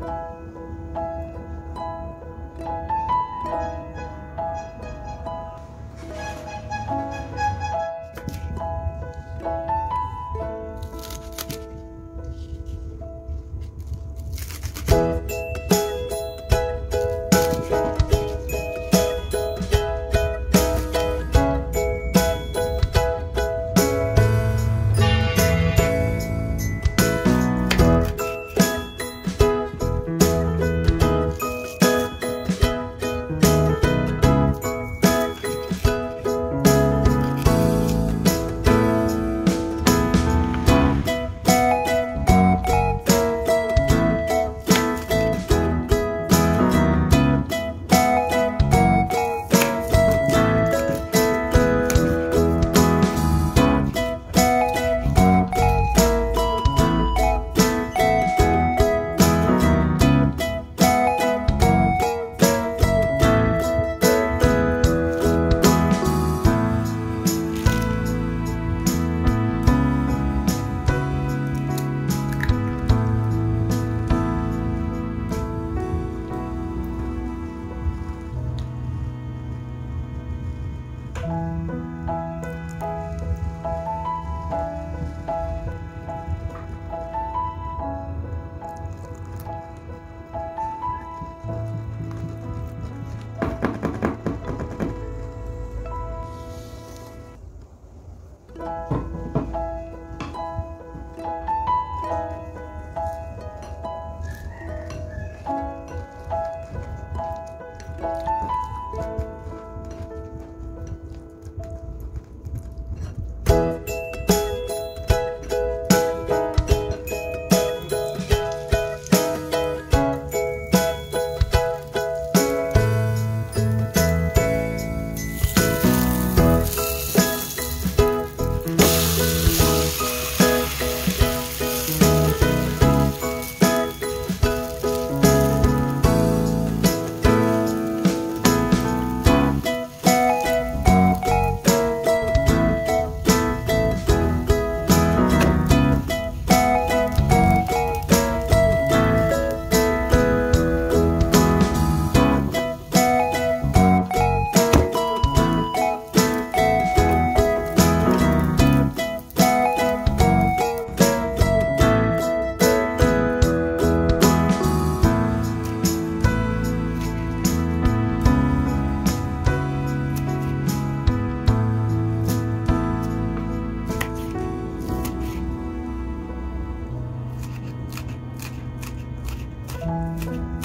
Bye. Thank